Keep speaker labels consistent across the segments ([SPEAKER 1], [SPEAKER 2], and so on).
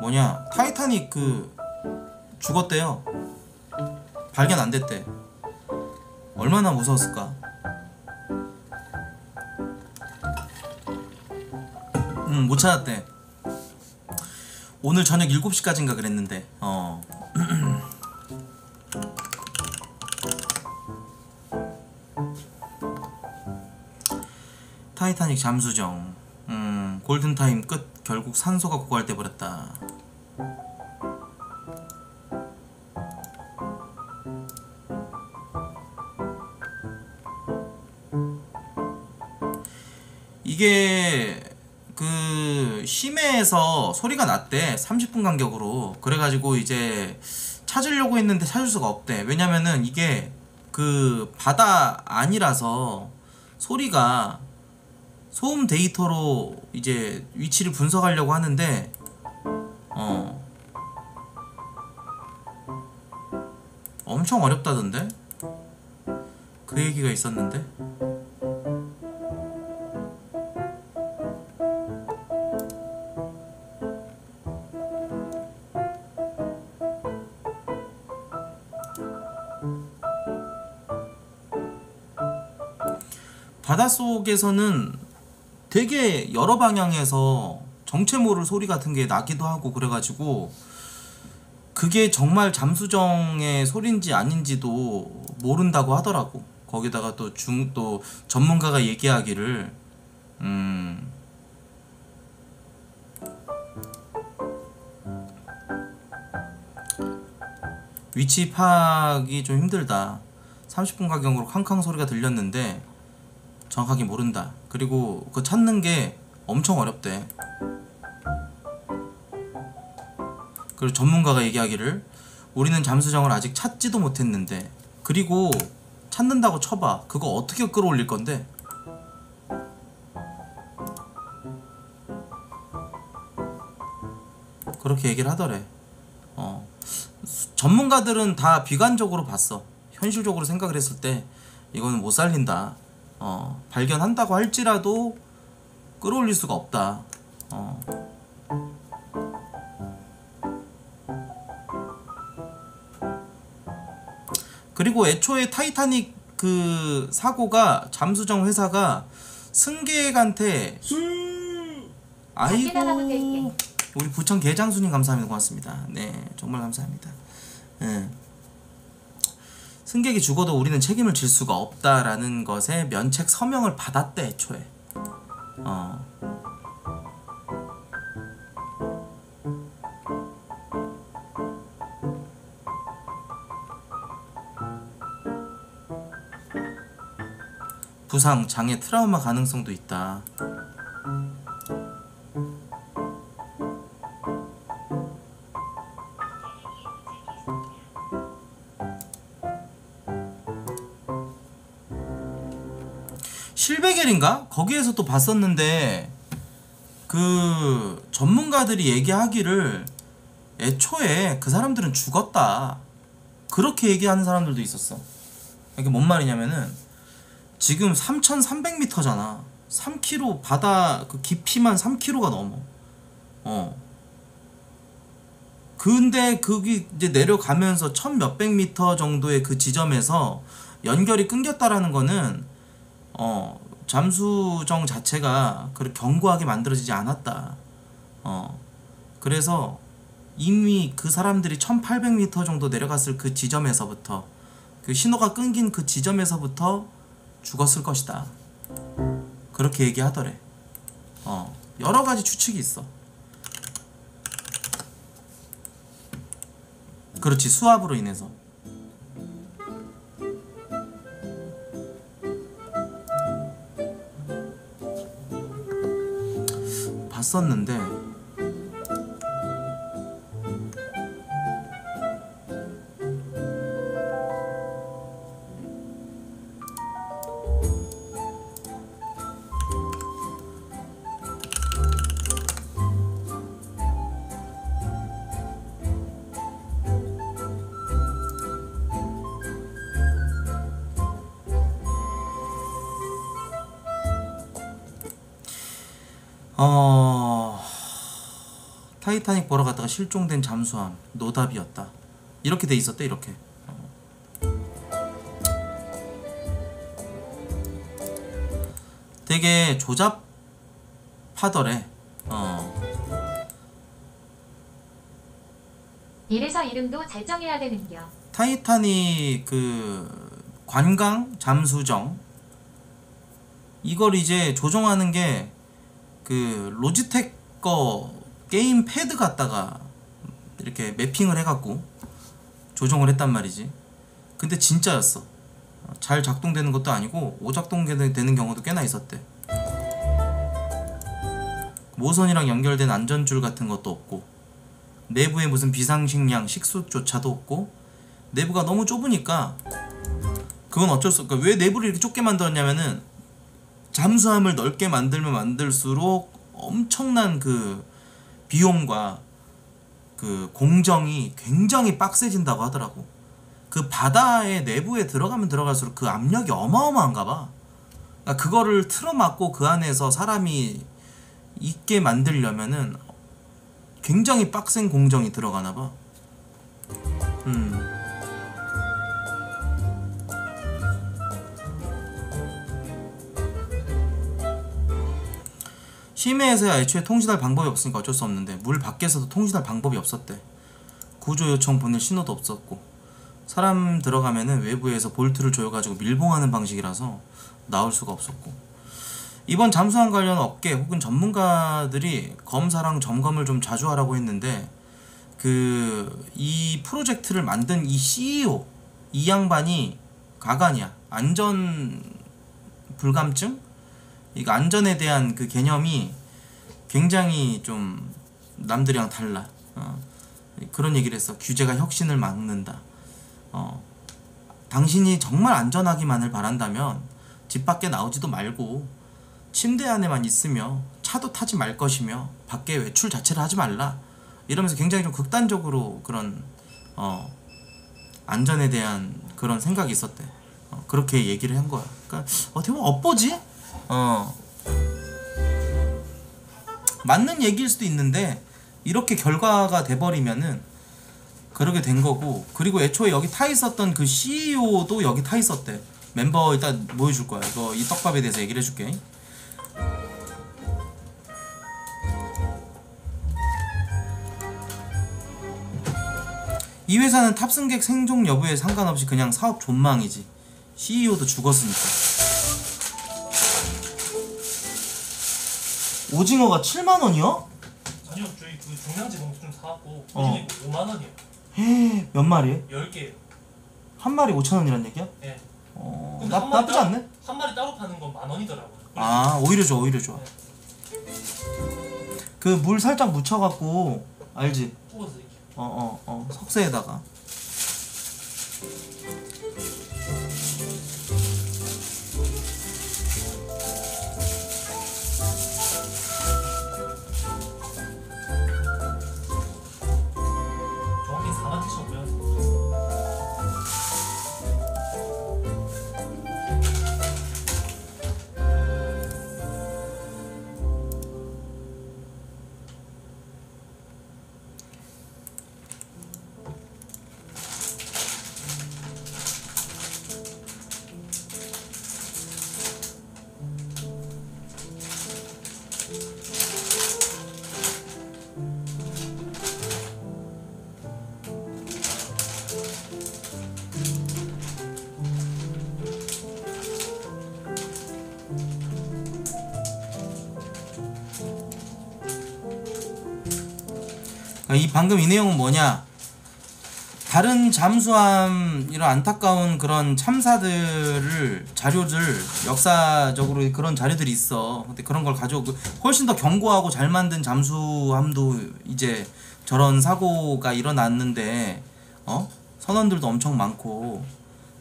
[SPEAKER 1] 뭐냐 타이타닉 그 죽었대요. 발견 안 됐대. 얼마나 무서웠을까? 음 못 찾았대. 오늘 저녁 7시까지인가 그랬는데 어. 타이타닉 잠수정. 음 골든타임 끝. 결국 산소가 고갈돼 버렸다 이게 그 심해에서 소리가 났대 30분 간격으로. 그래가지고 이제 찾으려고 했는데 찾을 수가 없대. 왜냐면은 이게 그 바다 아니라서 소리가 소음 데이터로 이제 위치를 분석하려고 하는데 어. 엄청 어렵다던데? 그 얘기가 있었는데 바닷속에서는 되게 여러 방향에서 정체 모를 소리 같은 게 나기도 하고 그래가지고 그게 정말 잠수정의 소리인지 아닌지도 모른다고 하더라고. 거기다가 또 중또 전문가가 얘기하기를 음 위치 파악이 좀 힘들다. 30분 가경으로 쾅쾅 소리가 들렸는데 정확하게 모른다. 그리고 그 찾는 게 엄청 어렵대. 그리고 전문가가 얘기하기를 우리는 잠수정을 아직 찾지도 못했는데 그리고 찾는다고 쳐봐. 그거 어떻게 끌어올릴 건데? 그렇게 얘기를 하더래. 어. 전문가들은 다 비관적으로 봤어. 현실적으로 생각을 했을 때 이거는 못 살린다. 어, 발견한다고 할지라도 끌어올릴 수가 없다. 어. 그리고 애초에 타이타닉 그 사고가 잠수정 회사가 승객한테 아이고 우리 부천 개장수님 감사합니다 고맙습니다 네 정말 감사합니다 네. 승객이 죽어도 우리는 책임을 질 수가 없다라는 것에 면책 서명을 받았대 애초에 어. 부상, 장애, 트라우마 가능성도 있다. 거기에서 또 봤었는데 그 전문가들이 얘기하기를 애초에 그 사람들은 죽었다. 그렇게 얘기하는 사람들도 있었어. 이게 뭔 말이냐면은 지금 3,300m잖아. 3km 바다 그 깊이만 3km가 넘어. 어. 근데 거기 이제 내려가면서 천 몇백 미터 정도의 그 지점에서 연결이 끊겼다라는 거는 어 잠수정 자체가 그렇게 견고하게 만들어지지 않았다. 어 그래서 이미 그 사람들이 1800m 정도 내려갔을 그 지점에서부터 그 신호가 끊긴 그 지점에서부터 죽었을 것이다. 그렇게 얘기하더래. 어, 여러 가지 추측이 있어. 그렇지, 수압으로 인해서. 봤었는데, 타이타닉 보러 갔다가 실종된 잠수함 노답이었다. 이렇게 돼 있었대 이렇게. 되게 조잡하더래. 어.
[SPEAKER 2] 이래서 이름도 잘 정해야 되는겨.
[SPEAKER 1] 타이타닉 그 관광 잠수정 이걸 이제 조정하는 게 그 로지텍 거 게임 패드 갖다가 이렇게 매핑을 해갖고 조정을 했단 말이지. 근데 진짜였어. 잘 작동되는 것도 아니고 오작동되는 경우도 꽤나 있었대. 모선이랑 연결된 안전줄 같은 것도 없고 내부에 무슨 비상식량 식수조차도 없고 내부가 너무 좁으니까 그건 어쩔 수 없고 왜 내부를 이렇게 좁게 만들었냐면은 잠수함을 넓게 만들면 만들수록 엄청난 그 비용과 그 공정이 굉장히 빡세진다고 하더라고. 그 바다의 내부에 들어가면 들어갈수록 그 압력이 어마어마한가 봐. 그러니까 그거를 틀어막고 그 안에서 사람이 있게 만들려면은 굉장히 빡센 공정이 들어가나 봐. 음. 심해에서야 애초에 통신할 방법이 없으니까 어쩔 수 없는데 물 밖에서도 통신할 방법이 없었대. 구조 요청 보낼 신호도 없었고 사람 들어가면은 외부에서 볼트를 조여가지고 밀봉하는 방식이라서 나올 수가 없었고. 이번 잠수함 관련 업계 혹은 전문가들이 검사랑 점검을 좀 자주 하라고 했는데 그 이 프로젝트를 만든 이 CEO 이 양반이 가관이야. 안전 불감증 이거 안전에 대한 그 개념이 굉장히 좀 남들이랑 달라 어. 그런 얘기를 했어 규제가 혁신을 막는다 어. 당신이 정말 안전하기만을 바란다면 집 밖에 나오지도 말고 침대 안에만 있으며 차도 타지 말 것이며 밖에 외출 자체를 하지 말라 이러면서 굉장히 좀 극단적으로 그런 어 안전에 대한 그런 생각이 있었대 어, 그렇게 얘기를 한 거야 그러니까 어떻게 보면 엇보지 어. 맞는 얘기일 수도 있는데 이렇게 결과가 돼버리면은 그렇게 된 거고 그리고 애초에 여기 타 있었던 그 CEO도 여기 타 있었대. 멤버 일단 보여줄 거야. 이거 이 떡밥에 대해서 얘기를 해줄게. 이 회사는 탑승객 생존 여부에 상관없이 그냥 사업 존망이지. CEO도 죽었으니까 오징어가 7만 원이요?
[SPEAKER 3] 아니요 저희 그 종량제 봉투 좀 사갖고
[SPEAKER 1] 어.
[SPEAKER 3] 어. 5만 원이에요
[SPEAKER 1] 몇 마리?
[SPEAKER 3] 10개요
[SPEAKER 1] 한 마리 5천 원이란 얘기야?
[SPEAKER 3] 예.
[SPEAKER 1] 어,
[SPEAKER 3] 근데
[SPEAKER 1] 나,
[SPEAKER 3] 한 마리
[SPEAKER 1] 나쁘지
[SPEAKER 3] 따로-
[SPEAKER 1] 않네?
[SPEAKER 3] 한 마리 따로 파는 건 만 원이더라고요
[SPEAKER 1] 아 오히려 좋아 오히려 좋아 그 물 살짝 묻혀갖고 알지?
[SPEAKER 3] 뽑아서 이렇게
[SPEAKER 1] 어어어 어, 석쇠에다가 방금 이 내용은 뭐냐? 다른 잠수함 이런 안타까운 그런 참사들을 자료들 역사적으로 그런 자료들이 있어. 근데 그런 걸 가져오고 훨씬 더 견고하고 잘 만든 잠수함도 이제 저런 사고가 일어났는데 어 선원들도 엄청 많고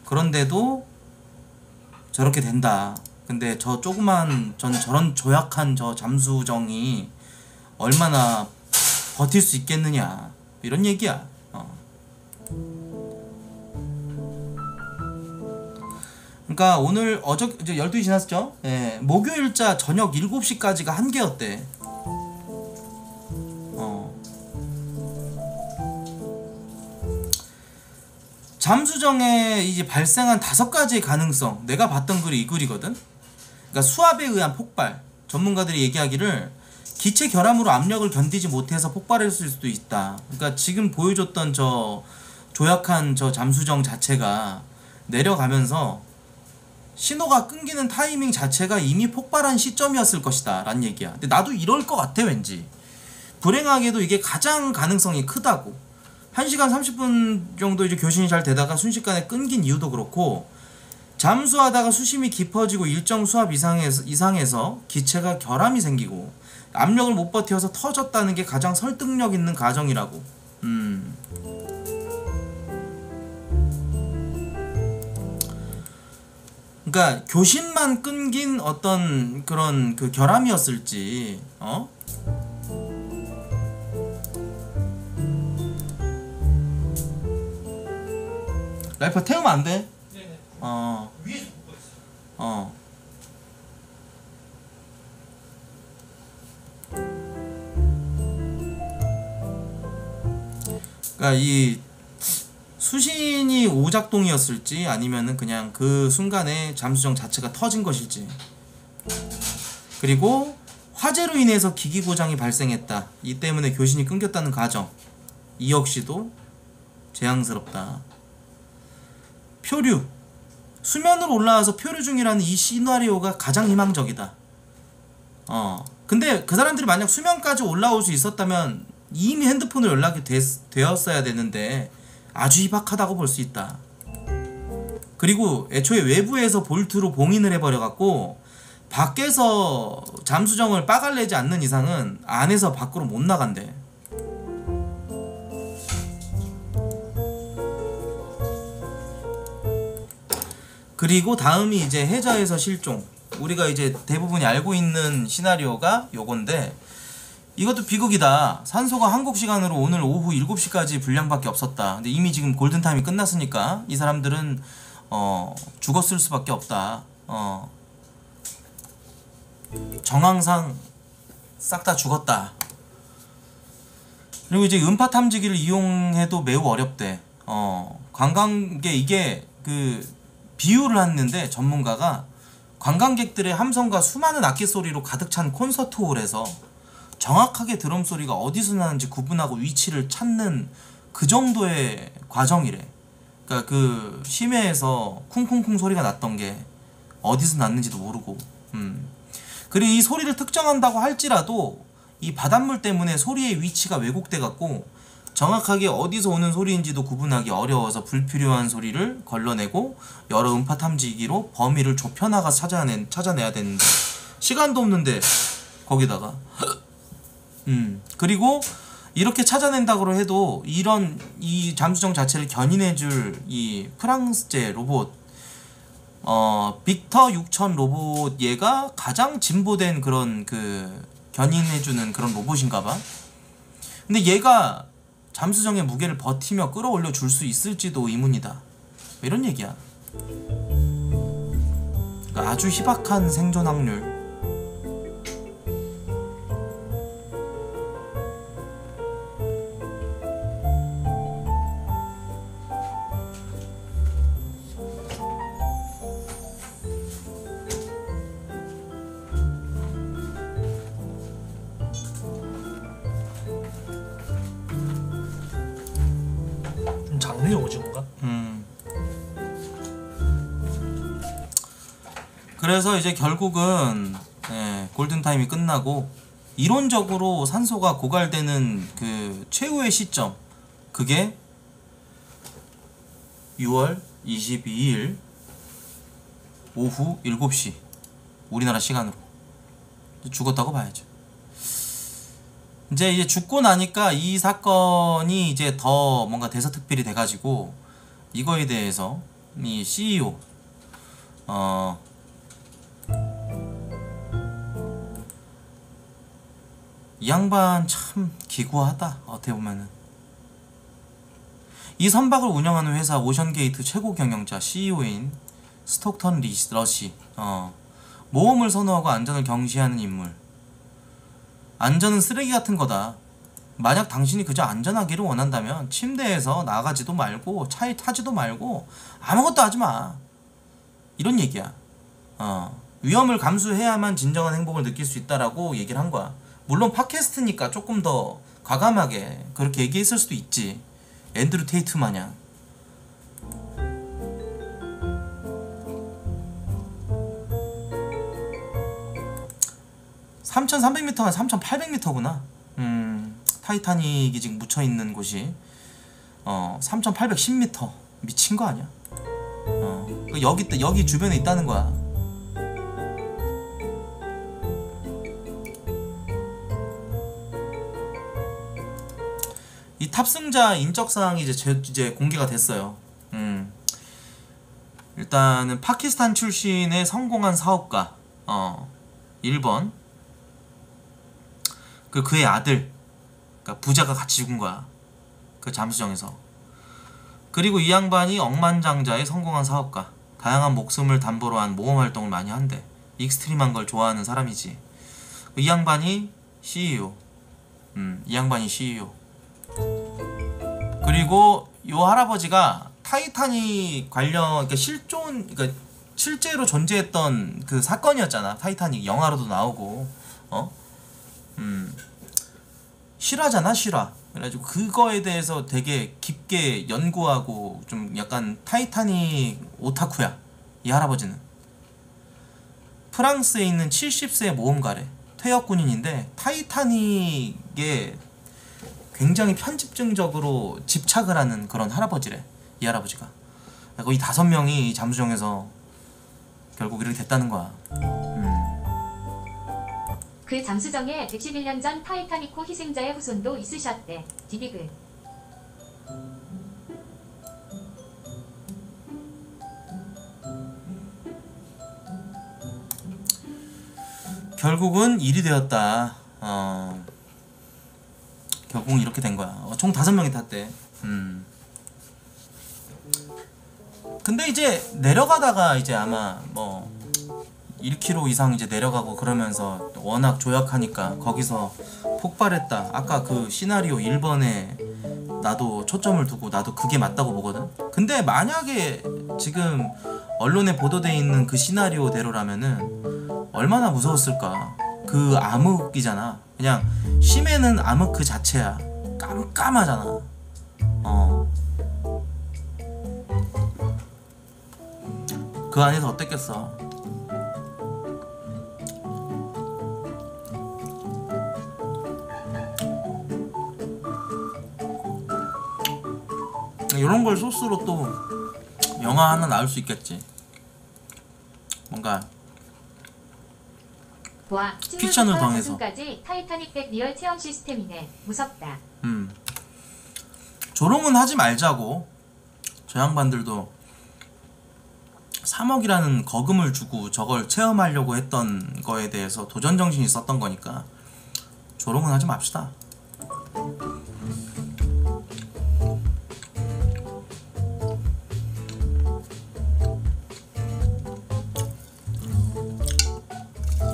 [SPEAKER 1] 그런데도 저렇게 된다. 근데 저 조그만 전 저런 조약한 저 잠수정이 얼마나 버틸 수 있겠느냐? 이런 얘기야. 어. 그러니까 오늘 어저 이제 12시 지났죠? 예, 목요일자 저녁 7시까지가 한계였대. 어. 잠수정에 이제 발생한 다섯 가지 가능성. 내가 봤던 글이 이 글이거든. 그러니까 수압에 의한 폭발. 전문가들이 얘기하기를 기체 결함으로 압력을 견디지 못해서 폭발했을 수도 있다. 그러니까 지금 보여줬던 저 조약한 저 잠수정 자체가 내려가면서 신호가 끊기는 타이밍 자체가 이미 폭발한 시점이었을 것이다. 라는 얘기야. 근데 나도 이럴 것 같아, 왠지. 불행하게도 이게 가장 가능성이 크다고. 1시간 30분 정도 이제 교신이 잘 되다가 순식간에 끊긴 이유도 그렇고, 잠수하다가 수심이 깊어지고 일정 수압 이상에서, 이상에서 기체가 결함이 생기고, 압력을 못 버텨서 터졌다는 게 가장 설득력 있는 가정이라고. 음. 그러니까 교신만 끊긴 어떤 그런 그 결함이었을지 어? 라이퍼 태우면 안 돼?
[SPEAKER 3] 네네.
[SPEAKER 1] 어,
[SPEAKER 3] 보고 있어
[SPEAKER 1] 그러니까 이 수신이 오작동이었을지 아니면은 그냥 그 순간에 잠수정 자체가 터진 것일지. 그리고 화재로 인해서 기기 고장이 발생했다. 이 때문에 교신이 끊겼다는 가정. 이 역시도 재앙스럽다. 표류. 수면으로 올라와서 표류 중이라는 이 시나리오가 가장 희망적이다. 어. 근데 그 사람들이 만약 수면까지 올라올 수 있었다면 이미 핸드폰으로 연락이 됐, 되었어야 되는데 아주 희박하다고 볼 수 있다. 그리고 애초에 외부에서 볼트로 봉인을 해버려갖고 밖에서 잠수정을 빠갈내지 않는 이상은 안에서 밖으로 못 나간대. 그리고 다음이 이제 해저에서 실종. 우리가 이제 대부분이 알고 있는 시나리오가 요건데 이것도 비극이다. 산소가 한국 시간으로 오늘 오후 7시까지 분량밖에 없었다. 근데 이미 지금 골든타임이 끝났으니까 이 사람들은 어, 죽었을 수밖에 없다. 어, 정황상 싹 다 죽었다. 그리고 이제 음파 탐지기를 이용해도 매우 어렵대. 어, 관광객 이게 그 비유를 했는데 전문가가 관광객들의 함성과 수많은 악기 소리로 가득 찬 콘서트 홀에서 정확하게 드럼 소리가 어디서 나는지 구분하고 위치를 찾는 그 정도의 과정이래. 그러니까 그 심해에서 쿵쿵쿵 소리가 났던 게 어디서 났는지도 모르고. 음. 그리고 이 소리를 특정한다고 할지라도 이 바닷물 때문에 소리의 위치가 왜곡돼 갖고 정확하게 어디서 오는 소리인지도 구분하기 어려워서 불필요한 소리를 걸러내고 여러 음파 탐지기로 범위를 좁혀나가 찾아내 찾아내야 되는데 시간도 없는데 거기다가 음 그리고 이렇게 찾아낸다고 해도 이런 이 잠수정 자체를 견인해줄 이 프랑스제 로봇 어 빅터 6000 로봇 얘가 가장 진보된 그런 그 견인해주는 그런 로봇인가봐. 근데 얘가 잠수정의 무게를 버티며 끌어올려 줄 수 있을지도 의문이다. 뭐 이런 얘기야. 그러니까 아주 희박한 생존 확률. 그래서 이제 결국은 예, 골든 타임이 끝나고 이론적으로 산소가 고갈되는 그 최후의 시점 그게 6월 22일 오후 7시 우리나라 시간으로 죽었다고 봐야죠. 이제 이제 죽고 나니까 이 사건이 이제 더 뭔가 대서특필이 돼가지고 이거에 대해서 이 CEO 어 이 양반 참 기구하다 어떻게 보면은 이 선박을 운영하는 회사 오션게이트 최고 경영자 CEO인 스톡턴 리시 러시 어 모험을 선호하고 안전을 경시하는 인물 안전은 쓰레기 같은 거다. 만약 당신이 그저 안전하기를 원한다면 침대에서 나가지도 말고 차에 타지도 말고 아무것도 하지 마. 이런 얘기야. 어. 위험을 감수해야만 진정한 행복을 느낄 수 있다라고 얘기를 한 거야. 물론 팟캐스트니까 조금 더 과감하게 그렇게 얘기했을 수도 있지. 앤드루 테이트 마냥. (3300m가) (3800m구나) 음 타이타닉이 지금 묻혀 있는 곳이. 어 3810m 미친 거 아니야? 어그 여기 여기 주변에 있다는 거야 이 탑승자 인적 사항이 이제 제, 이제 공개가 됐어요. 음. 일단은 파키스탄 출신의 성공한 사업가 어 1번 그 그의 아들 그러니까 부자가 같이 죽은 거야. 그 잠수정에서. 그리고 이 양반이 억만장자의 성공한 사업가. 다양한 목숨을 담보로 한 모험 활동을 많이 한대. extreme한 걸 좋아하는 사람이지. 이 양반이 CEO. 음, 이 양반이 CEO. 그리고 요 할아버지가 타이타닉 관련 그러니까 실존 그러니까 실제로 존재했던 그 사건이었잖아. 타이타닉 영화로도 나오고 어? 음. 실화잖아, 실화. 그래가지고 그거에 대해서 되게 깊게 연구하고 좀 약간 타이타닉 오타쿠야. 이 할아버지는. 프랑스에 있는 70세 모험가래. 퇴역 군인인데 타이타닉에 굉장히 편집증적으로 집착을 하는 그런 할아버지래 이 할아버지가 그리고 이 다섯 명이 이 잠수정에서 결국 이렇게 됐다는 거야
[SPEAKER 2] 그 잠수정에 111년 전 타이타닉호 희생자의 후손도 있으셨대. 디비글.
[SPEAKER 1] 결국은 일이 되었다 어 결국은 이렇게 된 거야 어, 총 다섯 명이 탔대 음 근데 이제 내려가다가 이제 아마 뭐 1km 이상 이제 내려가고 그러면서 워낙 조약하니까 거기서 폭발했다. 아까 그 시나리오 1번에 나도 초점을 두고 나도 그게 맞다고 보거든. 근데 만약에 지금 언론에 보도돼 있는 그 시나리오대로라면은 얼마나 무서웠을까. 그 암흑이잖아. 그냥 심해는 암흑 그 자체야. 깜깜하잖아. 어. 그 안에서 어땠겠어? 이런 걸 소스로 또 영화 하나 나올 수 있겠지. 뭔가
[SPEAKER 2] 와,
[SPEAKER 1] 픽션을 더해서.
[SPEAKER 2] 저승까지 타이타닉 백 real 체험 시스템이네. 무섭다.
[SPEAKER 1] 음 조롱은 하지 말자고 저 양반들도 3억이라는 거금을 주고 저걸 체험하려고 했던 거에 대해서 도전 정신이 있었던 거니까 조롱은 하지 맙시다.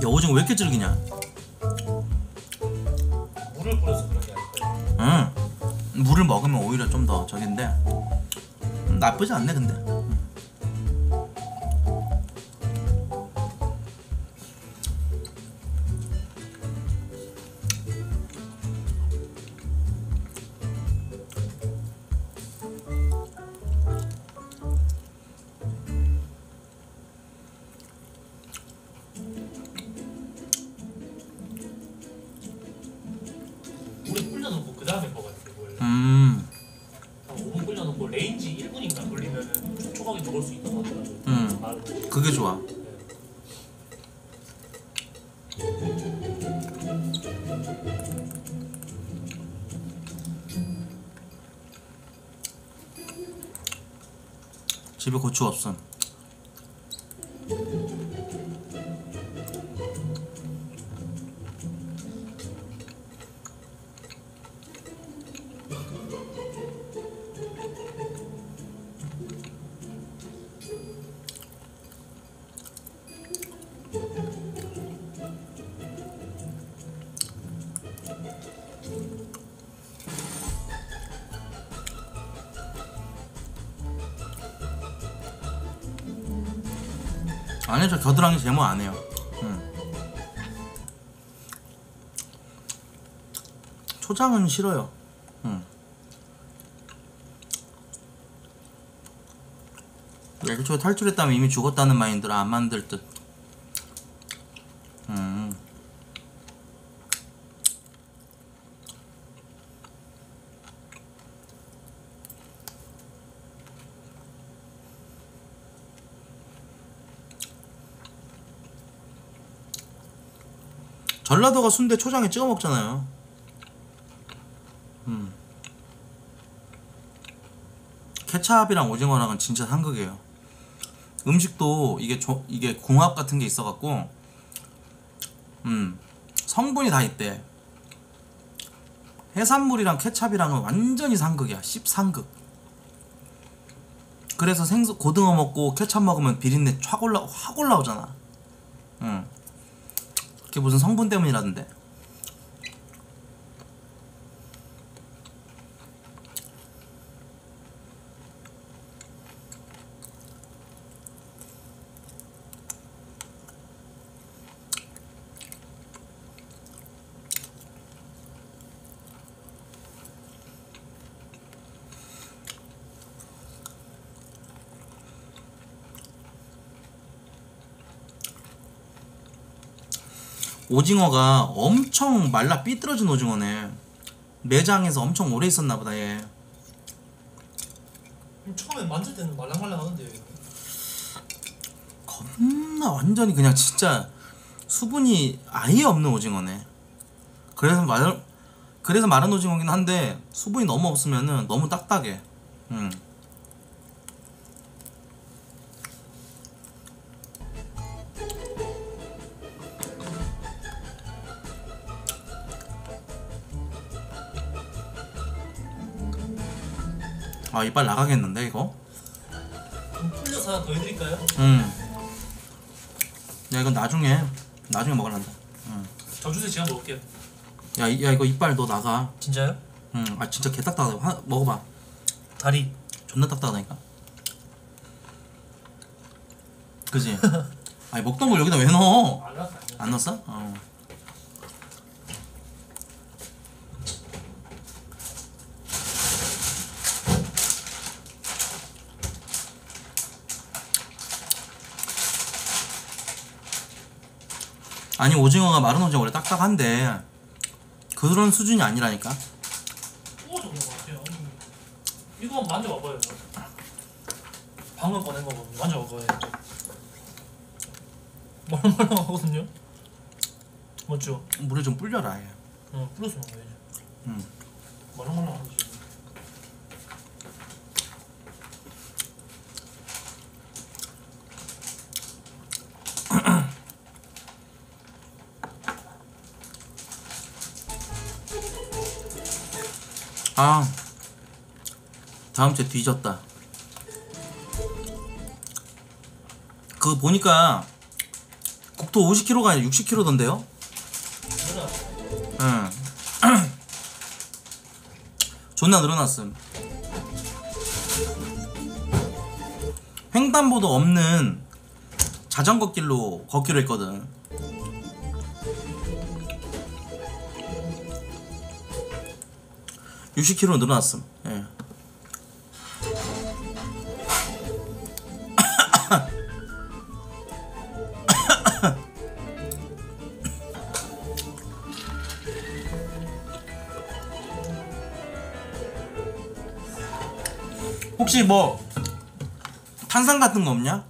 [SPEAKER 1] 야 오징어 왜 이렇게 질기냐?
[SPEAKER 3] 물을 뿌려서 그런 게 아닐까요?
[SPEAKER 1] 응. 물을 먹으면 오히려 좀 더 저긴데 음, 나쁘지 않네 근데. 집에 고추 없음. 안 해요 음. 초장은 싫어요 음. 애초에 탈출했다면 이미 죽었다는 마인드로 안 만들 듯 전라도가 순대 초장에 찍어 먹잖아요. 음. 케찹이랑 오징어랑은 진짜 상극이에요. 음식도 이게 조, 이게 궁합 같은 게 있어갖고, 음 성분이 다 있대. 해산물이랑 케찹이랑은 완전히 상극이야. 씹상극. 그래서 생수 고등어 먹고 케찹 먹으면 비린내 확 올라 확 올라오잖아. 음. 그게 무슨 성분 때문이라던데. 오징어가 엄청 말라 삐뚤어진 오징어네. 매장에서 엄청 오래 있었나 보다 얘.
[SPEAKER 3] 처음에 만질 때는 말랑말랑하는데
[SPEAKER 1] 겁나 완전히 그냥 진짜 수분이 아예 없는 오징어네. 그래서 말 그래서 마른 오징어긴 한데 수분이 너무 없으면은 너무 딱딱해. 음. 아 이빨 나가겠는데 이거?
[SPEAKER 3] 좀 풀려서 하나 더 해드릴까요?
[SPEAKER 1] 음. 야 이건 나중에 나중에 먹으란다. 음.
[SPEAKER 3] 저 주세요 제가 먹을게요
[SPEAKER 1] 야, 이- 야 이거 이빨 너 나가.
[SPEAKER 3] 진짜요?
[SPEAKER 1] 응. 아 진짜 개 딱딱하다. 하, 먹어봐.
[SPEAKER 3] 다리
[SPEAKER 1] 존나 딱딱하다니까. 그지? 아니 먹던 걸 여기다 왜 넣어?
[SPEAKER 3] 안 났어
[SPEAKER 1] 안 넣었어? 어. 아니 오징어가 마른 오징어 원래 딱딱한데 그런 수준이 아니라니까
[SPEAKER 3] 구워서 그런 것 같아요 음. 이거 만져봐봐요 방금 꺼낸 거 만져봐봐요 말랑말랑하거든요 맞죠?
[SPEAKER 1] 물에 좀 불려라 얘.
[SPEAKER 3] 응 뿌려서 먹어야지
[SPEAKER 1] 음.
[SPEAKER 3] 말랑말랑하지
[SPEAKER 1] 아 다음 주에 뒤졌다. 그 보니까 국토 50km가 아니라 60km던데요?
[SPEAKER 3] 누나
[SPEAKER 1] 응. 존나 늘어났음. 횡단보도 없는 자전거 길로 걷기로 했거든 (60km) 늘어났음 예. 혹시 뭐 탄산 같은 거 없냐?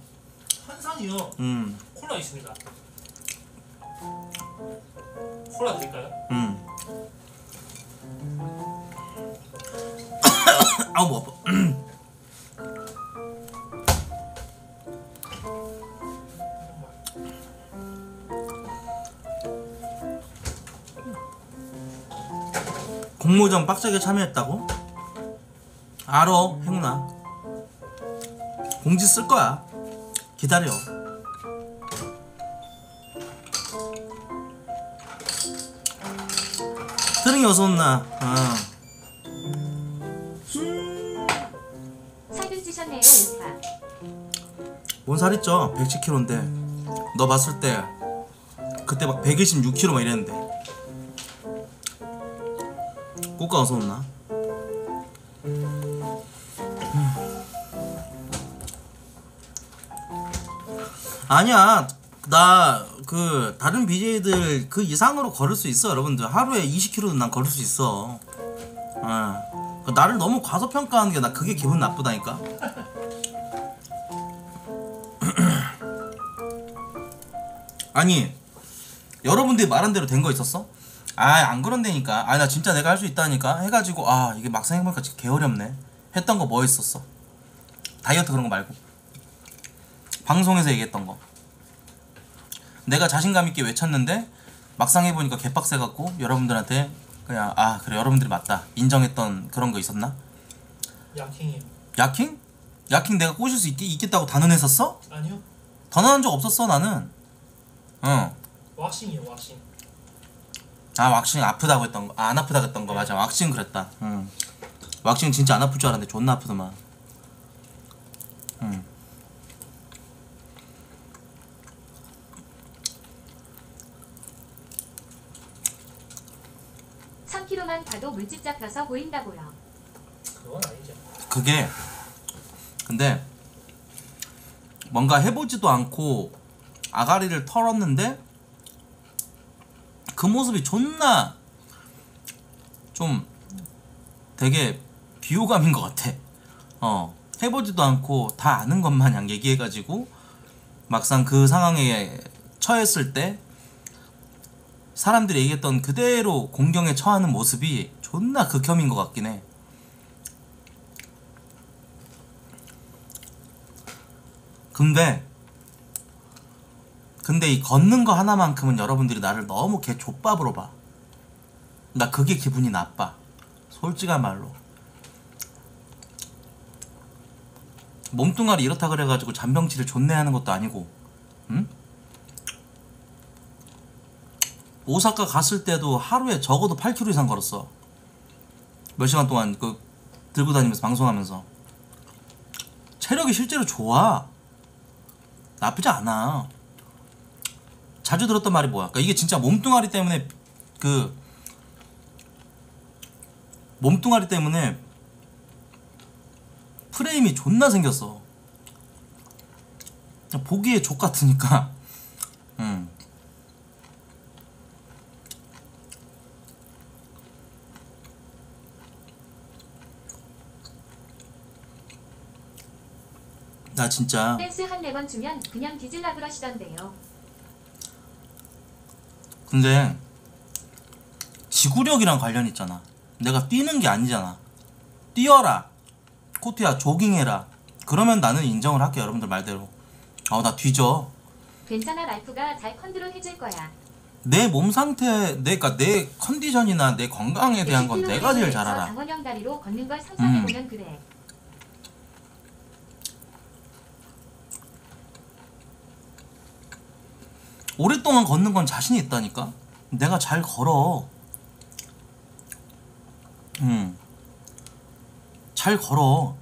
[SPEAKER 1] 공모전 빡세게 참여했다고? 알어 행운아. 공지 쓸 거야. 기다려. 트릉이 어서 온나? 어.
[SPEAKER 2] 살을 찌셨네요 오빠.
[SPEAKER 1] 뭔 살있죠? 110kg인데. 너 봤을 때 그때 막 126kg 막 이랬는데 꽃가 어서 온나? 아니야 나 그 다른 BJ들 그 이상으로 걸을 수 있어 여러분들 하루에 20km는 난 걸을 수 있어 어. 그 나를 너무 과소평가하는 게 나 그게 기분 나쁘다니까 아니 여러분들이 말한 대로 된 거 있었어? 아 안 그런다니까 아 나 진짜 내가 할 수 있다니까 해가지고 아 이게 막상 해보니까 진짜 개어렵네 했던 거뭐 했었어 다이어트 그런 거 말고 방송에서 얘기했던 거 내가 자신감 있게 외쳤는데 막상 해보니까 개빡세 갖고 여러분들한테 그냥 아 그래 여러분들이 맞다 인정했던 그런 거 있었나?
[SPEAKER 3] 야킹이에요.
[SPEAKER 1] 야킹? 야킹 내가 꼬실 수 있, 있겠다고 단언했었어?
[SPEAKER 3] 아니요.
[SPEAKER 1] 단언한 적 없었어 나는 응.
[SPEAKER 3] 왁싱이에요. 왁싱.
[SPEAKER 1] 아 왁싱 아프다고 했던 거, 아, 안 아프다고 했던 거 맞아. 왁싱 그랬다. 응. 왁싱 진짜 안 아플 줄 알았는데 존나 아프더만. 응.
[SPEAKER 2] 3km만 가도 물집 잡혀서 보인다고요.
[SPEAKER 3] 그건 아니죠.
[SPEAKER 1] 그게 근데 뭔가 해보지도 않고 아가리를 털었는데 그 모습이 존나 좀 되게 비호감인 것 같아. 어 해보지도 않고 다 아는 것 마냥 얘기해가지고 막상 그 상황에 처했을 때 사람들이 얘기했던 그대로 공경에 처하는 모습이 존나 극혐인 것 같긴 해. 근데 근데 이 걷는 거 하나만큼은 여러분들이 나를 너무 개 족밥으로 봐. 나 그게 기분이 나빠. 솔직한 말로. 몸뚱아리 이렇다 그래가지고 잔병치를 존내하는 것도 아니고, 응? 오사카 갔을 때도 하루에 적어도 8km 이상 걸었어. 몇 시간 동안 그 들고 다니면서 방송하면서 체력이 실제로 좋아. 나쁘지 않아. 자주 들었던 말이 뭐야? 그러니까 이게 진짜 몸뚱아리 때문에 그 몸뚱아리 때문에 프레임이 존나 생겼어. 보기에 족 같으니까. 음. 나 진짜
[SPEAKER 2] 댄스 한네번 주면 그냥 뒤질라 그러시던데요.
[SPEAKER 1] 근데 지구력이랑 관련 있잖아. 내가 뛰는 게 아니잖아. 뛰어라. 코트야 조깅해라. 그러면 나는 인정을 할게 여러분들 말대로. 아나 뒤져.
[SPEAKER 2] 괜찮아 라이프가 잘 컨트롤 해줄 거야.
[SPEAKER 1] 내 몸 상태, 내가 내 컨디션이나 내 건강에 대한 건 내가 제일 잘 알아.
[SPEAKER 2] 강원형 다리로 걷는 걸 상상해보면
[SPEAKER 1] 음.
[SPEAKER 2] 그래.
[SPEAKER 1] 오랫동안 걷는 건 자신이 있다니까. 내가 잘 걸어. 음. 잘 걸어.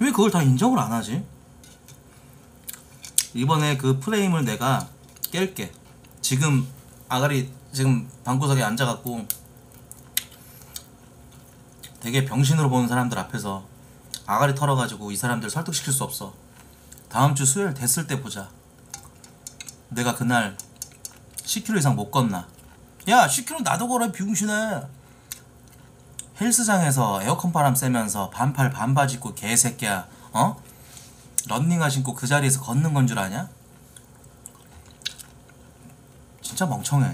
[SPEAKER 1] 왜 그걸 다 인정을 안 하지? 이번에 그 프레임을 내가 깰게. 지금 아가리 지금 방구석에 앉아갖고 되게 병신으로 보는 사람들 앞에서 아가리 털어가지고 이 사람들 설득시킬 수 없어. 다음 주 수요일 됐을 때 보자. 내가 그날 10km 이상 못 걷나. 야, 10km 나도 걸어, 비웅신해. 헬스장에서 에어컨 바람 쐬면서 반팔 반바지 입고 개새끼야. 어? 런닝화 신고 그 자리에서 걷는 건 줄 아냐? 진짜 멍청해.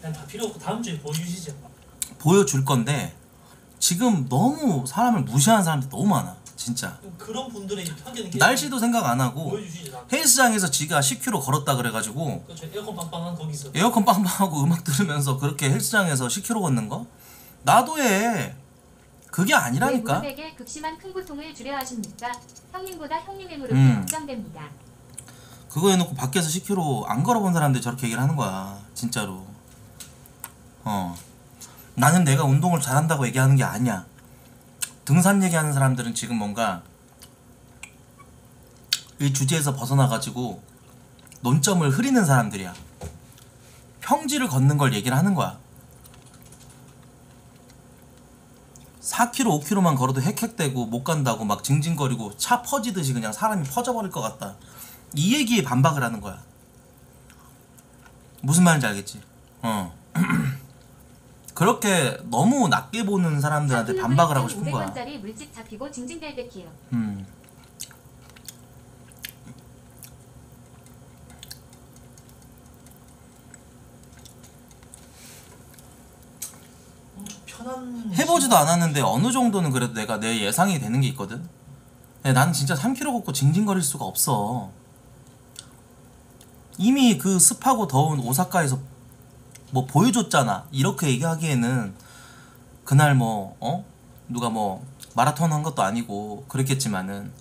[SPEAKER 3] 그냥 다 필요 없고 다음 주에 보여주시죠.
[SPEAKER 1] 보여줄 건데 지금 너무 사람을 무시하는 사람들 너무 많아. 진짜.
[SPEAKER 3] 그런 분들의 계속
[SPEAKER 1] 날씨도 생각 안 하고. 헬스장에서 지가 10km 걸었다 그래가지고
[SPEAKER 3] 그렇죠. 에어컨 빵빵한 거기서.
[SPEAKER 1] 에어컨 빵빵하고 음악 들으면서 그렇게 헬스장에서 10km 걷는 거? 나도 해. 그게
[SPEAKER 2] 왜
[SPEAKER 1] 아니라니까.
[SPEAKER 2] 무릎에게 극심한 큰 고통을 주려 하십니까? 형님보다 형님의 무릎이
[SPEAKER 1] 음.
[SPEAKER 2] 걱정됩니다.
[SPEAKER 1] 그거 해놓고 밖에서 10km 안 걸어본 사람들 저렇게 얘기를 하는 거야. 진짜로. 어. 나는 내가 운동을 잘한다고 얘기하는 게 아니야. 등산 얘기하는 사람들은 지금 뭔가 이 주제에서 벗어나가지고 논점을 흐리는 사람들이야. 평지를 걷는 걸 얘기를 하는 거야. 4km, 5km만 걸어도 헥헥대고 못 간다고 막 징징거리고 차 퍼지듯이 그냥 사람이 퍼져버릴 것 같다. 이 얘기에 반박을 하는 거야. 무슨 말인지 알겠지? 어. 그렇게 너무 낮게 보는 사람들한테 반박을 하고 싶은 거야.
[SPEAKER 2] 500원짜리 물집 잡히고 징징댈백해요.
[SPEAKER 1] 음. 해보지도 않았는데 어느 정도는 그래도 내가 내 예상이 되는 게 있거든. 근데 나는 진짜 3km 걷고 징징거릴 수가 없어. 이미 그 습하고 더운 오사카에서 뭐 보여줬잖아. 이렇게 얘기하기에는 그날 뭐 어? 누가 뭐 마라톤 한 것도 아니고 그랬겠지만은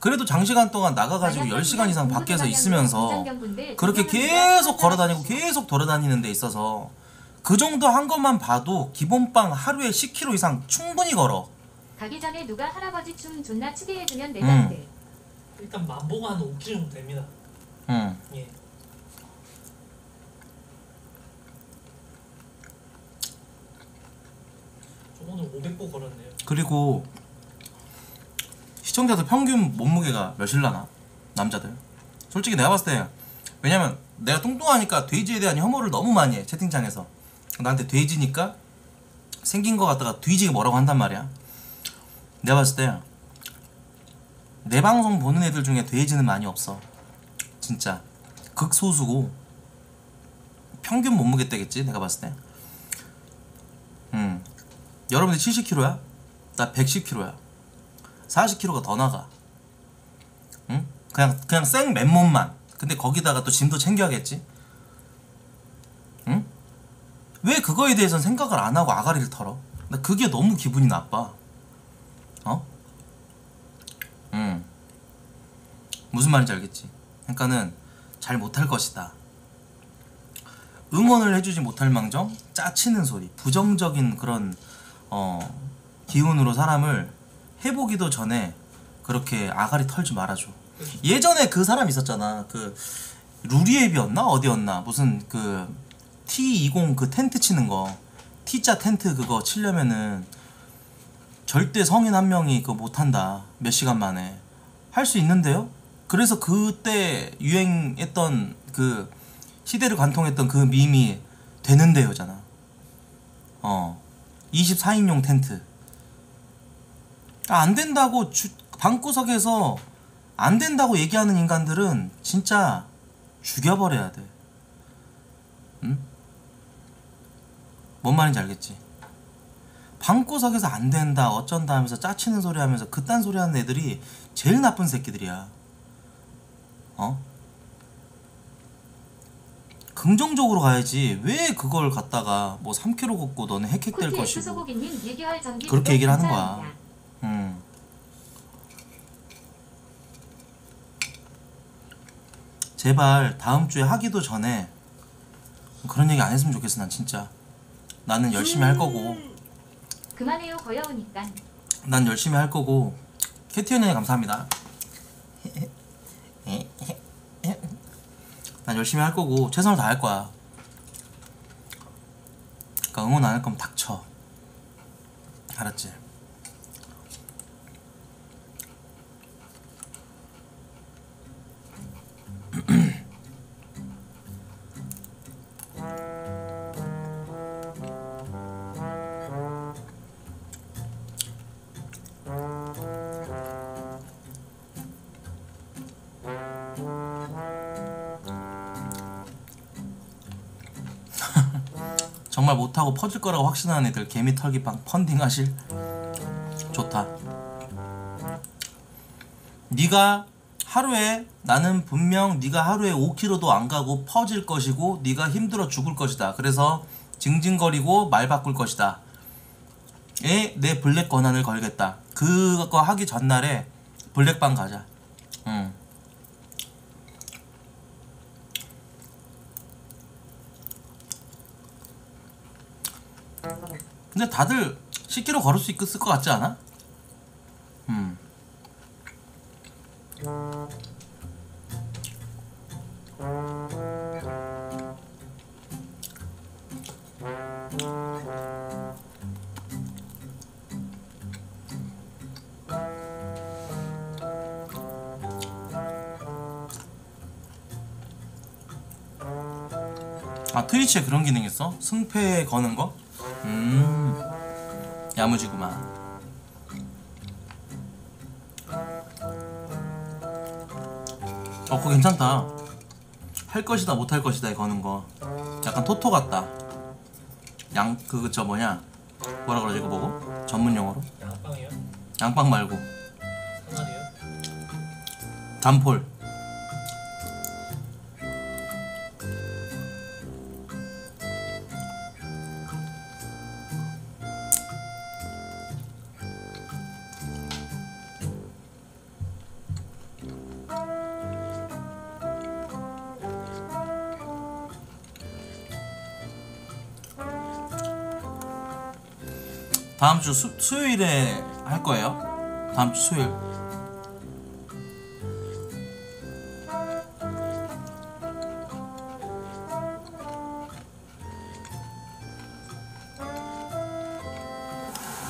[SPEAKER 1] 그래도 장시간 동안 나가가지고 10시간 이상 밖에서 있으면서 그렇게 계속 걸어다니고 계속 돌아다니는 데 있어서 그 정도 한 것만 봐도 기본빵 하루에 10km 이상 충분히 걸어.
[SPEAKER 2] 가기 전에 누가 할아버지 춤 존나 추게 해주면
[SPEAKER 1] 음.
[SPEAKER 2] 내장돼.
[SPEAKER 3] 일단 만보가 한 5kg 정도 됩니다.
[SPEAKER 1] 응.
[SPEAKER 3] 예. 오늘 500보 걸었네요.
[SPEAKER 1] 그리고 시청자들 평균 몸무게가 몇일라나? 남자들. 솔직히 내가 봤을 때 왜냐면 내가 뚱뚱하니까 돼지에 대한 혐오를 너무 많이 해 채팅창에서 나한테 돼지니까 생긴 거 갖다가 뒤지게 뭐라고 한단 말이야 내가 봤을 때 내 방송 보는 애들 중에 돼지는 많이 없어 진짜 극소수고 평균 몸무게 때겠지 내가 봤을 때 음. 여러분들 70kg야? 나 110kg야 40kg가 더 나가 응? 그냥 그냥 생 맨몸만 근데 거기다가 또 짐도 챙겨야겠지 응? 왜 그거에 대해서는 생각을 안 하고 아가리를 털어? 나 그게 너무 기분이 나빠 어? 응 무슨 말인지 알겠지 그러니까는 잘 못할 것이다 응원을 해주지 못할 망정 짜치는 소리 부정적인 그런 어 기운으로 사람을 해보기도 전에 그렇게 아가리 털지 말아줘. 예전에 그 사람 있었잖아. 그 루리앱이었나? 어디였나? 무슨 그 T20 그 텐트 치는 거. T자 텐트 그거 치려면은 절대 성인 한 명이 그거 못한다. 몇 시간 만에. 할 수 있는데요? 그래서 그때 유행했던 그 시대를 관통했던 그 밈이 되는데요잖아. 어 24인용 텐트 아, 안 된다고 주, 방구석에서 안 된다고 얘기하는 인간들은 진짜 죽여버려야 돼. 응? 뭔 말인지 알겠지? 방구석에서 안 된다, 어쩐다 하면서 짜치는 소리 하면서 그딴 소리 하는 애들이 제일 나쁜 새끼들이야. 어? 긍정적으로 가야지. 왜 그걸 갖다가 뭐 3km 걷고 너는
[SPEAKER 2] 코트엑스
[SPEAKER 1] 것이고.
[SPEAKER 2] 소고기님 6개월 전기
[SPEAKER 1] 그렇게 얘기를 하는 거야. 음. 제발 다음 주에 하기도 전에 그런 얘기 안 했으면 좋겠어 난 진짜 나는 열심히 할 거고
[SPEAKER 2] 그만해요 거여우니까.
[SPEAKER 1] 난 열심히 할 거고 캐티언 형님 감사합니다 난 열심히 할 거고 최선을 다할 거야 그러니까 응원 안 할 거면 닥쳐 알았지? 못하고 퍼질 거라고 확신하는 애들 개미 털기빵 펀딩하실? 좋다. 네가 하루에 나는 분명 네가 하루에 5km도 안 가고 퍼질 것이고 네가 힘들어 죽을 것이다. 그래서 징징거리고 말 바꿀 것이다. 에내 블랙 권한을 걸겠다. 그거 하기 전날에 블랙빵 가자 근데 다들 10km 걸을 수 있을 것 같지 않아? 음. 아 트위치에 그런 기능 있어? 승패 거는 거? 음 야무지구만 어 그거 괜찮다. 할 것이다 못 할 것이다에 거는 거. 약간 토토 같다. 양그저 뭐냐? 뭐라 그러지 이거 보고? 전문 용어로?
[SPEAKER 3] 양빵이요?
[SPEAKER 1] 양빵 말고.
[SPEAKER 3] 하나리요?
[SPEAKER 1] 단폴 다음 주 수, 수요일에 할 거예요. 다음 주 수요일.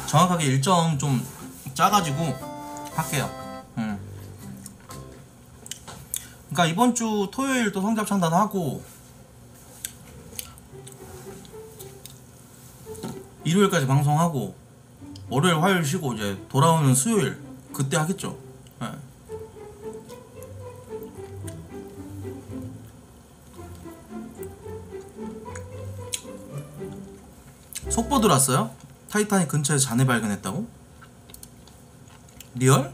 [SPEAKER 1] 정확하게 일정 좀 짜가지고 할게요. 음. 그러니까 이번 주 토요일 또 성잡 창단 하고 일요일까지 방송하고 월요일 화요일 쉬고 이제 돌아오는 수요일 그때 하겠죠. 예. 속보 들었어요? 타이타닉 근처에서 잔해 발견했다고? Real?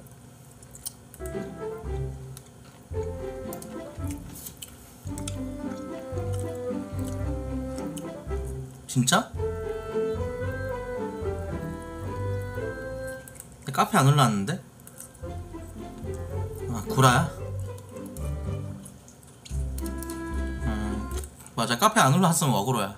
[SPEAKER 1] 카페 안 올라왔는데? 아 구라야? 음 맞아 카페 안 올라왔으면 어그로야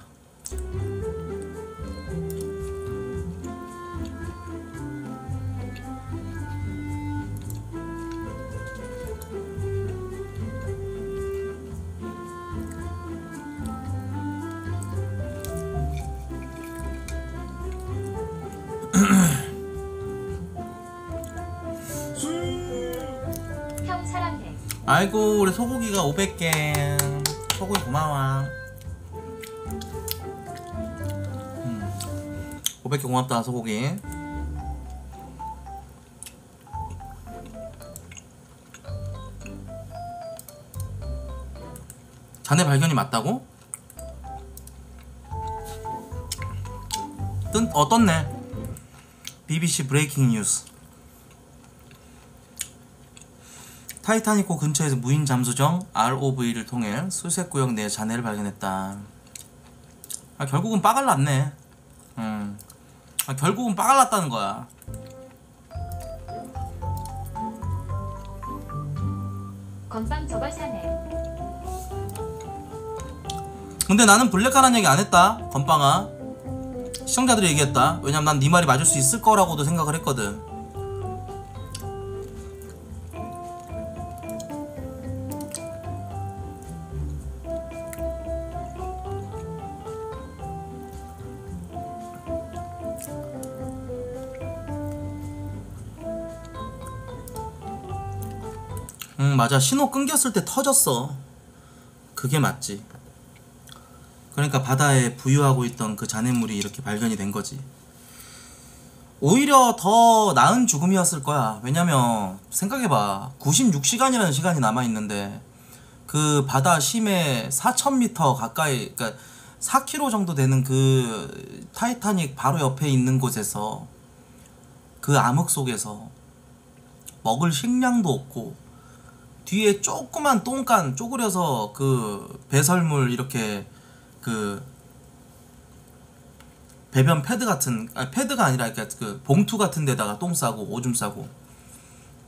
[SPEAKER 1] 아이고 우리 소고기가 500개. 소고기 고마워. 음, 500개 고맙다 소고기. 자네 발견이 맞다고? 뜬, 어 떴네. BBC 브레이킹 뉴스 타이타닉호 근처에서 무인 잠수정 ROV를 통해 수색 구역 내 잔해를 발견했다. 아, 결국은 빠갈 났네. 음. 아, 결국은 빠갈 났다는 거야.
[SPEAKER 2] 건빵 저걸 사네.
[SPEAKER 1] 근데 나는 블랙카라는 얘기 안 했다. 건빵아. 시청자들이 얘기했다. 왜냐면 난 네 말이 맞을 수 있을 거라고도 생각을 했거든. 맞아. 신호 끊겼을 때 터졌어. 그게 맞지. 그러니까 바다에 부유하고 있던 그 잔해물이 이렇게 발견이 된 거지. 오히려 더 나은 죽음이었을 거야. 왜냐면 생각해봐. 96시간이라는 시간이 남아있는데 그 바다 심해 4000m 가까이 그러니까 4km 정도 되는 그 타이타닉 바로 옆에 있는 곳에서 그 암흑 속에서 먹을 식량도 없고 뒤에 조그만 똥간 쪼그려서 그 배설물 이렇게 그 배변 패드 같은 아 패드가 아니라 그 봉투 같은 데다가 똥 싸고 오줌 싸고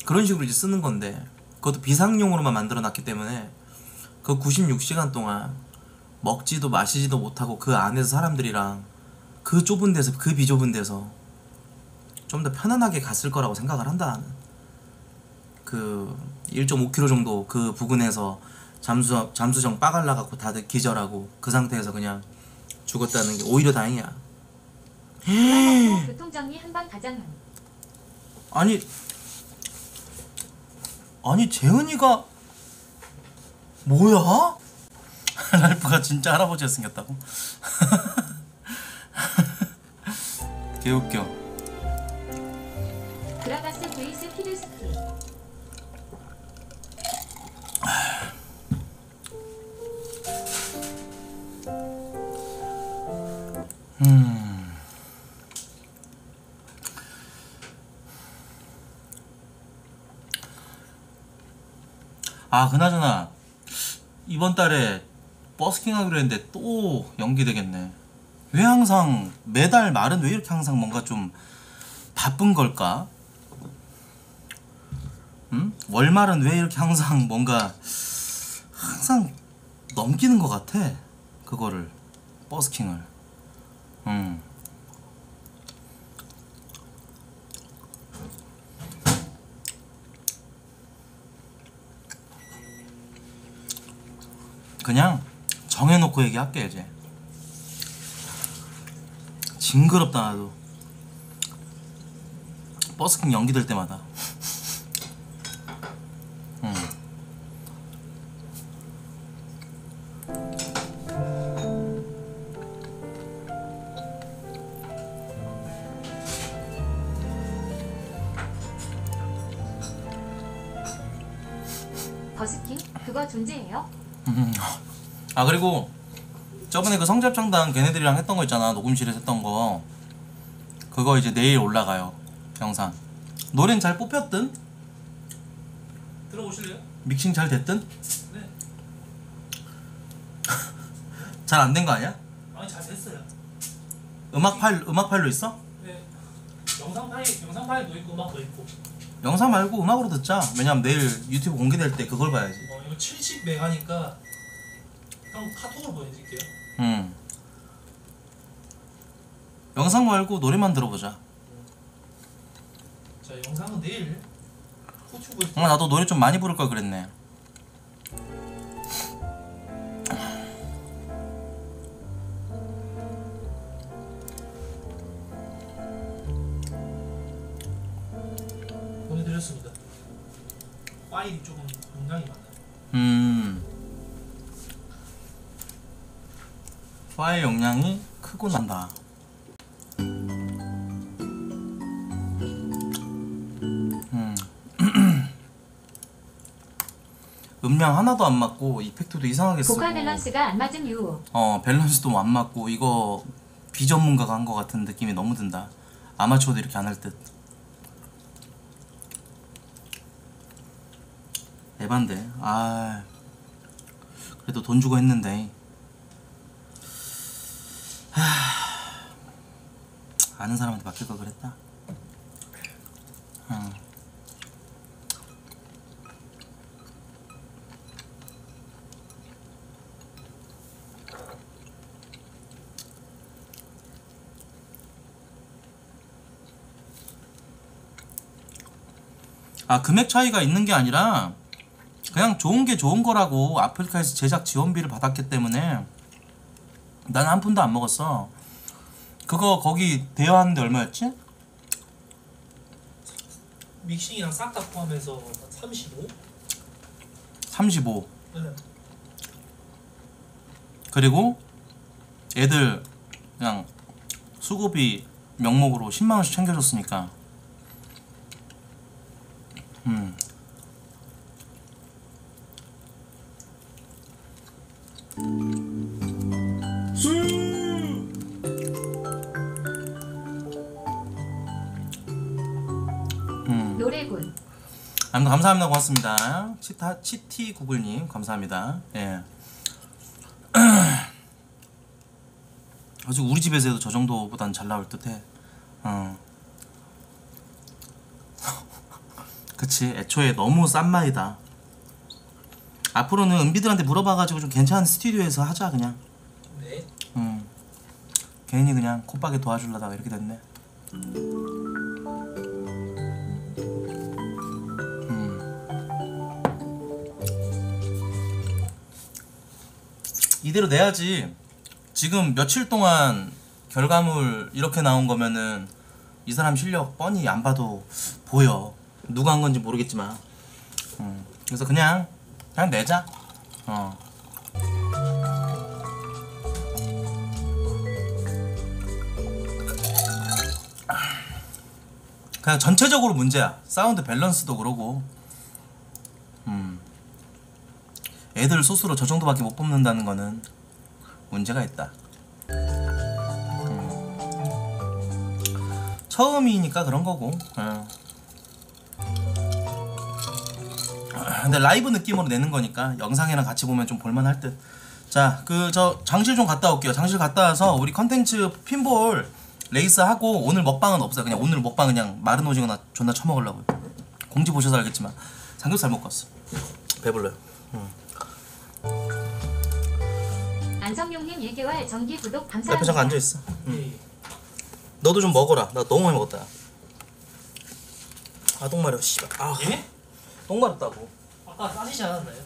[SPEAKER 1] 그런 식으로 이제 쓰는 건데 그것도 비상용으로만 만들어 놨기 때문에 그 96시간 동안 먹지도 마시지도 못하고 그 안에서 사람들이랑 그 좁은 데서 그 비좁은 데서 좀 더 편안하게 갔을 거라고 생각을 한다. 그 1.5km 정도 그 부근에서 잠수 잠수정 빠갈 나갖고 다들 기절하고 그 상태에서 그냥 죽었다는 게 오히려 다행이야.
[SPEAKER 2] 교통정리 한방 가장은.
[SPEAKER 1] 아니 아니 재은이가 뭐야? 랄프가 진짜 할아버지가 생겼다고? 개웃겨
[SPEAKER 2] 그라가스 브이스 피르스키.
[SPEAKER 1] 아 그나저나 이번 달에 버스킹 하기로 했는데 또 연기되겠네 왜 항상 매달 말은 왜 이렇게 항상 뭔가 좀 바쁜 걸까? 음? 월말은 왜 이렇게 항상 뭔가 항상 넘기는 것 같아 그거를 버스킹을 음. 그냥 정해놓고 얘기할게 이제. 징그럽다 나도. 버스킹 연기될 때마다 아 그리고 저번에 그 성잡창단 걔네들이랑 했던 거 있잖아 녹음실에서 했던 거 그거 이제 내일 올라가요 영상 노래는 잘 뽑혔든
[SPEAKER 3] 들어보실래요?
[SPEAKER 1] 믹싱 잘 됐든
[SPEAKER 3] 네.
[SPEAKER 1] 잘 안 된 거 아니야?
[SPEAKER 3] 아니 잘 됐어요.
[SPEAKER 1] 음악 파일 음악 파일로 있어?
[SPEAKER 3] 네. 영상 파일 영상 파일도 있고 음악도 있고.
[SPEAKER 1] 영상 말고 음악으로 듣자 왜냐면 내일 유튜브 공개될 때 그걸 봐야지
[SPEAKER 3] 어 이거 70 메가니까 형 카톡으로 보내드릴게요.
[SPEAKER 1] 음. 영상 말고 노래만 들어보자.
[SPEAKER 3] 자 영상은 내일 유튜브에
[SPEAKER 1] 아 나도 노래 좀 많이 부를 걸 그랬네.
[SPEAKER 3] 보내드렸습니다. 파일이 조금
[SPEAKER 1] 파일 용량이 크고 난다. 음. 음량 하나도 안 맞고 effect도 이상하게 쓰고.
[SPEAKER 2] 보컬 밸런스가 안 맞은 이유.
[SPEAKER 1] 어 밸런스도 안 맞고 이거 비전문가가 한 것 같은 느낌이 너무 든다. 아마추어도 이렇게 안 할 듯. 에반데. 아 그래도 돈 주고 했는데 하... 아는 사람한테 맡길 걸 그랬다 어. 아 금액 차이가 있는 게 아니라 그냥 좋은 게 좋은 거라고 아프리카에서 제작 지원비를 받았기 때문에 나는 한 푼도 안 먹었어 그거 거기 대여하는데 얼마였지?
[SPEAKER 3] 믹싱이랑 싹 다 포함해서 한 35?
[SPEAKER 1] 35
[SPEAKER 3] 네.
[SPEAKER 1] 그리고 애들 그냥 수고비 명목으로 10만원씩 챙겨줬으니까 음 음. 아무튼 감사합니다. 고맙습니다. 치타 치티 구글님 감사합니다. 예. 아직 우리 집에서 해도 저 정도보단 잘 나올 듯해. 어. 그치 애초에 너무 싼 마이다. 앞으로는 은비들한테 물어봐가지고 좀 괜찮은 스튜디오에서 하자 그냥.
[SPEAKER 3] 네.
[SPEAKER 1] 음. 괜히 그냥 콧박에 도와주려다가 이렇게 됐네. 이대로 내야지. 지금 며칠 동안 결과물 이렇게 나온 거면은 이 사람 실력 뻔히 안 봐도 보여. 누가 한 건지 모르겠지만. 음, 그래서 그냥 그냥 내자. 어. 그냥 전체적으로 문제야. 사운드 밸런스도 그러고. 음. 애들 소스로 저 정도밖에 못 뽑는다는 거는 문제가 있다. 음. 처음이니까 그런 거고. 어. 근데 라이브 느낌으로 내는 거니까 영상이랑 같이 보면 좀 볼만할 듯. 자, 그 저 장실 좀 갔다 올게요. 장실 갔다 와서 우리 컨텐츠 핀볼 레이스 하고 오늘 먹방은 없어요. 그냥 오늘 먹방 그냥 마른 오징어나 존나 처먹으려고요. 공지 보셔서 알겠지만 삼겹살 먹고 왔어. 배불러요.
[SPEAKER 2] 안성용님 1개월 정기 구독
[SPEAKER 1] 옆에
[SPEAKER 2] 감사합니다.
[SPEAKER 1] 잠깐 앉아 있어.
[SPEAKER 3] 예.
[SPEAKER 1] 너도 좀 먹어라. 나 너무 많이 먹었다. 아 똥 마려. 씨발. 아,
[SPEAKER 3] 예?
[SPEAKER 1] 똥 마렵다고.
[SPEAKER 3] 아까 따지지 않았나요?